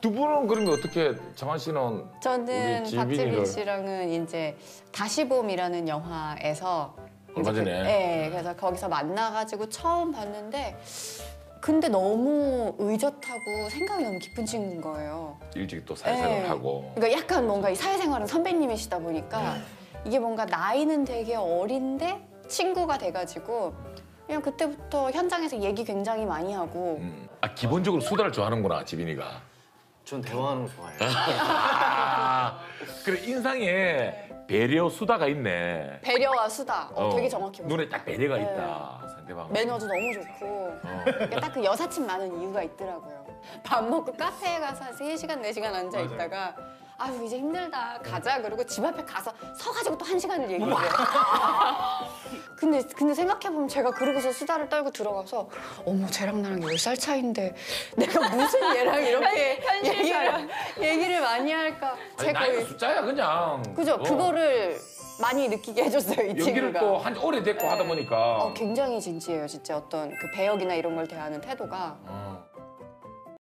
두 분은 그러면 어떻게 정한 씨는 저는 우리 지빈이를- 박지빈 씨랑은 이제 다시 봄이라는 영화에서 얼마 이제 그- 전에? 네, 그래서 거기서 만나가지고 처음 봤는데 근데 너무 의젓하고 생각이 너무 깊은 친구인 거예요. 일찍 또 사회생활을 네. 하고 그러니까 약간 뭔가 이 사회생활은 선배님이시다 보니까 네. 이게 뭔가 나이는 되게 어린데 친구가 돼가지고 그냥 그때부터 현장에서 얘기 굉장히 많이 하고 음. 아 기본적으로 수다를 좋아하는구나 지빈이가 전 대화하는 거 좋아해요. 아, 그래 인상에 배려 수다가 있네 배려와 수다 어, 어, 되게 정확히 눈에 딱 배려가 네. 있다 상대방 매너도 너무 좋고 어. 딱그 여사친 많은 이유가 있더라고요. 밥 먹고 카페에 가서 한 3시간, 4시간 앉아 있다가 아유 이제 힘들다 가자 그러고 집 앞에 가서 서가지고 또 한 시간을 얘기해요. 근데 근데 생각해보면 제가 그러고서 수다를 떨고 들어가서 어머 쟤랑 나랑 10살 차인데 내가 무슨 얘랑 이렇게 얘기를, 얘기를 많이 할까 아니, 제 나이가 숫자야 그냥 그죠 어. 그거를 많이 느끼게 해줬어요 이 연기를 친구가. 또한 오래됐고 하다 보니까 어, 굉장히 진지해요, 진짜 어떤 그 배역이나 이런 걸 대하는 태도가. 어.